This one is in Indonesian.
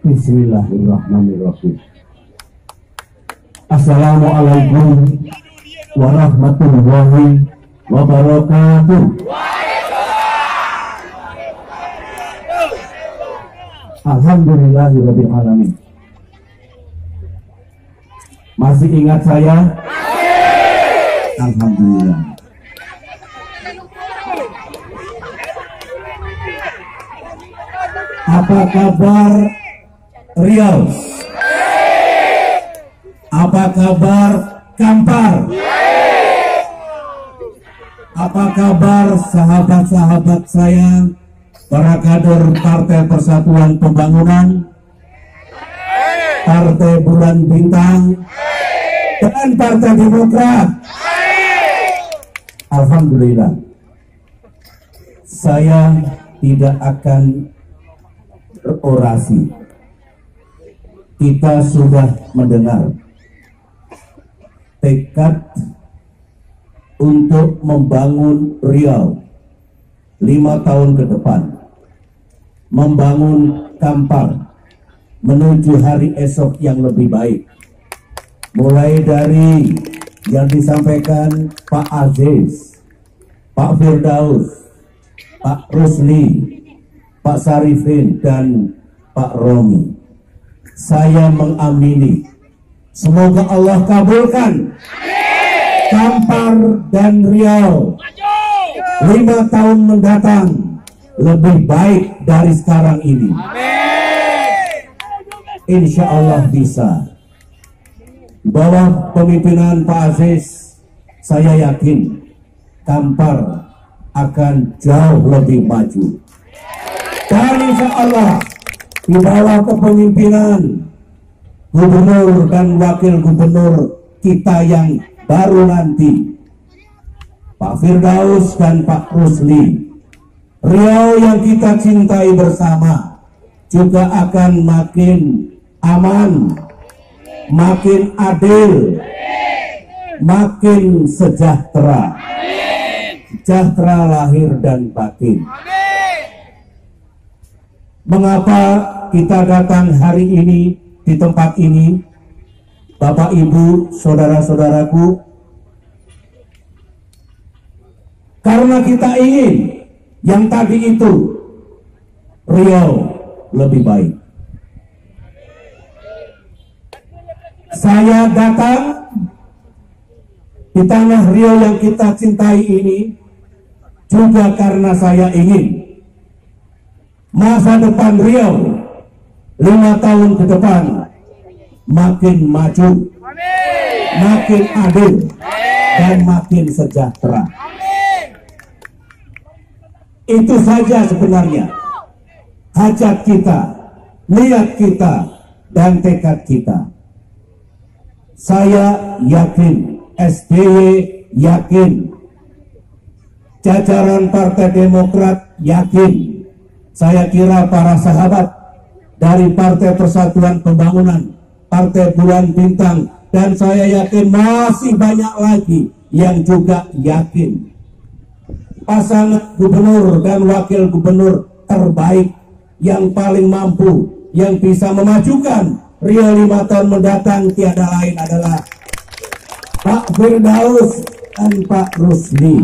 Bismillahirrahmanirrahim. Assalamualaikum warahmatullahi wabarakatuh. Alhamdulillahirabbil alamin. Masih ingat saya? Alhamdulillah. Apa kabar Riau? Apa kabar Kampar? Apa kabar sahabat-sahabat saya, para kader Partai Persatuan Pembangunan, Partai Bulan Bintang, dan Partai Demokrat? Alhamdulillah, saya tidak akan berorasi. Kita sudah mendengar tekad untuk membangun Riau lima tahun ke depan, membangun Kampar menuju hari esok yang lebih baik. Mulai dari yang disampaikan Pak Aziz, Pak Firdaus, Pak Rusli, Pak Sarifin dan Pak Romi. Saya mengamini. Semoga Allah kabulkan. Kampar dan Riau lima tahun mendatang lebih baik dari sekarang ini. Insya Allah bisa. Bawah pemimpinan Pak Aziz, saya yakin Kampar akan jauh lebih maju. Dan insya Allah di bawah kepemimpinan gubernur dan wakil gubernur kita yang baru nanti. Pak Firdaus dan Pak Rusli Riau yang kita cintai bersama juga akan makin aman makin adil makin sejahtera. Sejahtera lahir dan batin mengapa kita datang hari ini di tempat ini? Bapak Ibu, saudara-saudaraku. Karena kita ingin yang tadi itu Riau lebih baik. Saya datang di tanah Riau yang kita cintai ini juga karena saya ingin masa depan Riau lima tahun ke depan makin maju, makin adil, dan makin sejahtera. Itu saja sebenarnya hajat kita, niat kita, dan tekad kita. Saya yakin, SBY yakin, jajaran Partai Demokrat yakin, saya kira para sahabat dari Partai Persatuan Pembangunan, Partai Bulan Bintang, dan saya yakin masih banyak lagi yang juga yakin pasangan gubernur dan wakil gubernur terbaik yang paling mampu yang bisa memajukan Rio lima tahun mendatang tiada lain adalah Pak Firdaus dan Pak Rusli.